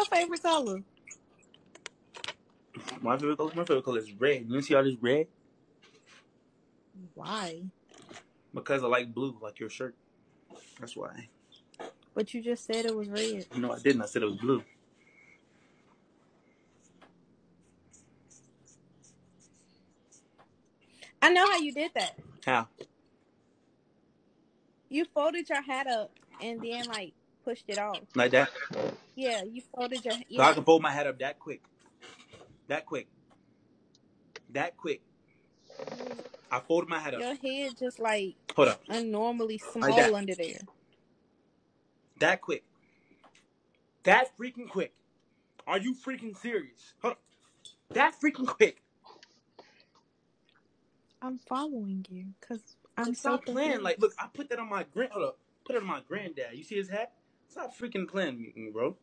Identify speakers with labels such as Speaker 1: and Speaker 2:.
Speaker 1: your favorite color?
Speaker 2: My favorite color, my favorite color is red. You see all this red?
Speaker 1: Why?
Speaker 2: Because I like blue, like your shirt. That's why.
Speaker 1: But you just said it was red.
Speaker 2: No, I didn't. I said it was blue.
Speaker 1: I know how you did that.
Speaker 2: How?
Speaker 1: You folded your hat up and then like pushed it off.
Speaker 2: Like that?
Speaker 1: Yeah, you folded your
Speaker 2: So I can fold my head up that quick. That quick. That quick. I folded my head up.
Speaker 1: Your head just like
Speaker 2: Hold up.
Speaker 1: unnormally small
Speaker 2: Like that.
Speaker 1: under there.
Speaker 2: That quick. That freaking quick. Are you freaking serious? Hold up. That freaking quick.
Speaker 1: I'm following you because I'm so
Speaker 2: Stop playing. Like, look, I put that on my grand. Hold up. Put it on my granddad. You see his hat? Stop freaking playing me, bro.